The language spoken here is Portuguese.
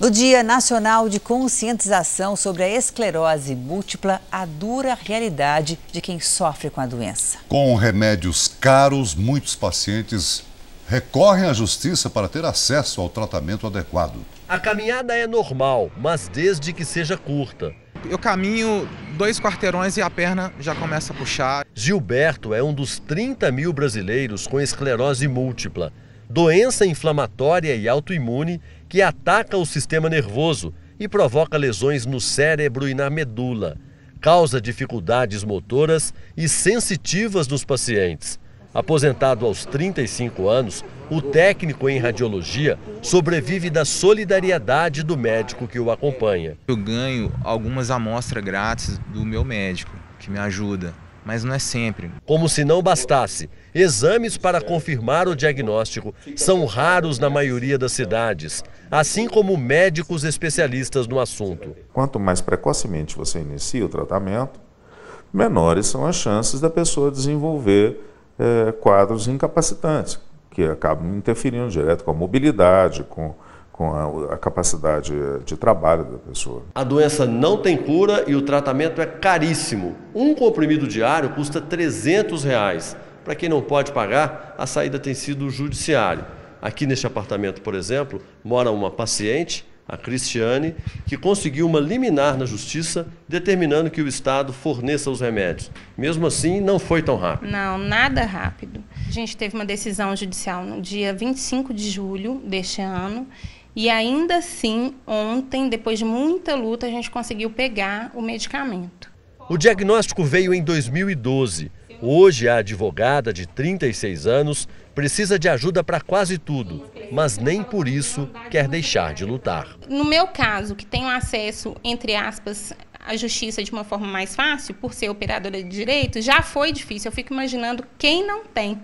No Dia Nacional de Conscientização sobre a Esclerose Múltipla, a dura realidade de quem sofre com a doença. Com remédios caros, muitos pacientes recorrem à justiça para ter acesso ao tratamento adequado. A caminhada é normal, mas desde que seja curta. Eu caminho dois quarteirões e a perna já começa a puxar. Gilberto é um dos 30 mil brasileiros com esclerose múltipla, doença inflamatória e autoimune que ataca o sistema nervoso e provoca lesões no cérebro e na medula. Causa dificuldades motoras e sensitivas nos pacientes. Aposentado aos 35 anos, o técnico em radiologia sobrevive da solidariedade do médico que o acompanha. Eu ganho algumas amostras grátis do meu médico, que me ajuda, mas não é sempre. Como se não bastasse, exames para confirmar o diagnóstico são raros na maioria das cidades, assim como médicos especialistas no assunto. Quanto mais precocemente você inicia o tratamento, menores são as chances da pessoa desenvolver é, quadros incapacitantes, que acabam interferindo direto com a mobilidade, com, com a, a, capacidade de trabalho da pessoa. A doença não tem cura e o tratamento é caríssimo. Um comprimido diário custa 300 reais. Para quem não pode pagar, a saída tem sido o judiciário. Aqui neste apartamento, por exemplo, mora uma paciente a Cristiane, que conseguiu uma liminar na justiça determinando que o Estado forneça os remédios. Mesmo assim, não foi tão rápido. Não, nada rápido. A gente teve uma decisão judicial no dia 25 de julho deste ano. E ainda assim, ontem, depois de muita luta, a gente conseguiu pegar o medicamento. O diagnóstico veio em 2012. Hoje, a advogada de 36 anos precisa de ajuda para quase tudo, mas nem por isso quer deixar de lutar. No meu caso, que tenho acesso, entre aspas, à justiça de uma forma mais fácil, por ser operadora de direito, já foi difícil. Eu fico imaginando quem não tem.